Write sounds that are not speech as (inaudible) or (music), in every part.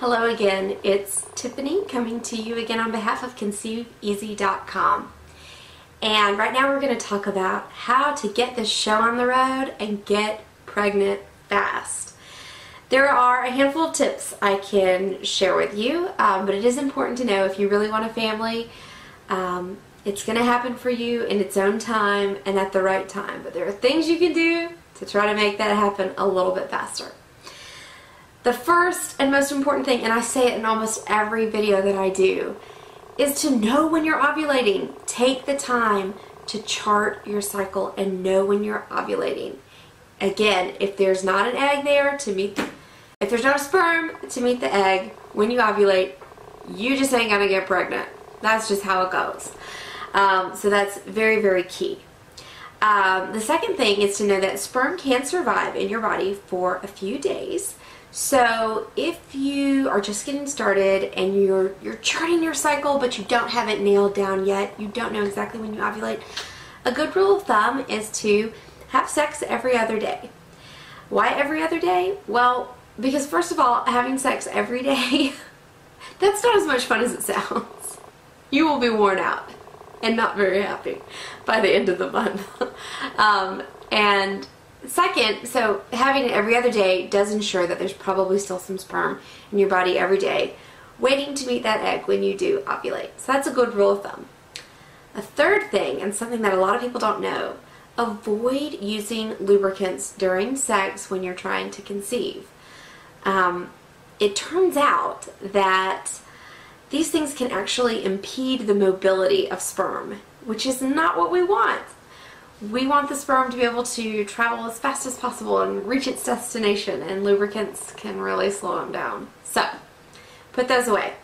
Hello again, it's Tiffany coming to you again on behalf of ConceiveEasy.com. And right now we're going to talk about how to get this show on the road and get pregnant fast. There are a handful of tips I can share with you, um, but it is important to know if you really want a family, um, it's going to happen for you in its own time and at the right time. But there are things you can do to try to make that happen a little bit faster. The first and most important thing, and I say it in almost every video that I do, is to know when you're ovulating. Take the time to chart your cycle and know when you're ovulating. Again, if there's not an egg there to meet, the, if there's not a sperm to meet the egg when you ovulate, you just ain't gonna get pregnant. That's just how it goes. Um, so that's very, very key. Um, the second thing is to know that sperm can survive in your body for a few days so if you are just getting started and you're you're charting your cycle but you don't have it nailed down yet, you don't know exactly when you ovulate, a good rule of thumb is to have sex every other day. Why every other day? Well, because first of all, having sex every day, (laughs) that's not as much fun as it sounds. You will be worn out and not very happy by the end of the month. (laughs) um, and Second, so having it every other day does ensure that there's probably still some sperm in your body every day waiting to meet that egg when you do ovulate. So that's a good rule of thumb. A third thing, and something that a lot of people don't know, avoid using lubricants during sex when you're trying to conceive. Um, it turns out that these things can actually impede the mobility of sperm, which is not what we want we want the sperm to be able to travel as fast as possible and reach its destination, and lubricants can really slow them down. So, put those away.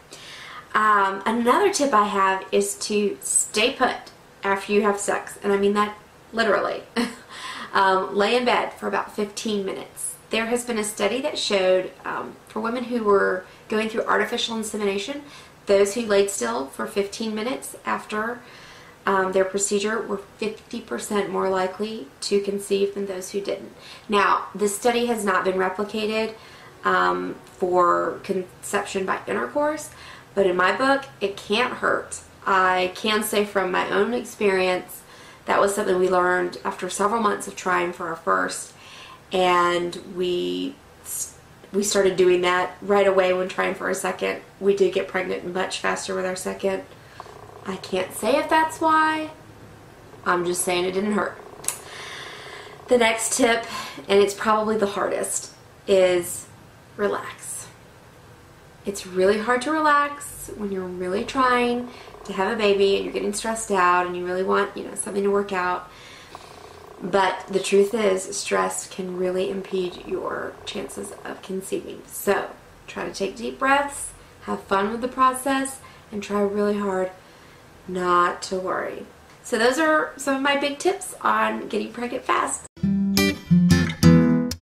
Um, another tip I have is to stay put after you have sex, and I mean that literally. (laughs) um, lay in bed for about 15 minutes. There has been a study that showed um, for women who were going through artificial insemination, those who laid still for 15 minutes after um, their procedure were 50% more likely to conceive than those who didn't. Now, this study has not been replicated um, for conception by intercourse, but in my book, it can't hurt. I can say from my own experience, that was something we learned after several months of trying for our first, and we we started doing that right away when trying for a second. We did get pregnant much faster with our second. I can't say if that's why. I'm just saying it didn't hurt. The next tip, and it's probably the hardest, is relax. It's really hard to relax when you're really trying to have a baby and you're getting stressed out and you really want, you know, something to work out. But the truth is, stress can really impede your chances of conceiving. So, try to take deep breaths, have fun with the process, and try really hard not to worry. So those are some of my big tips on getting pregnant fast.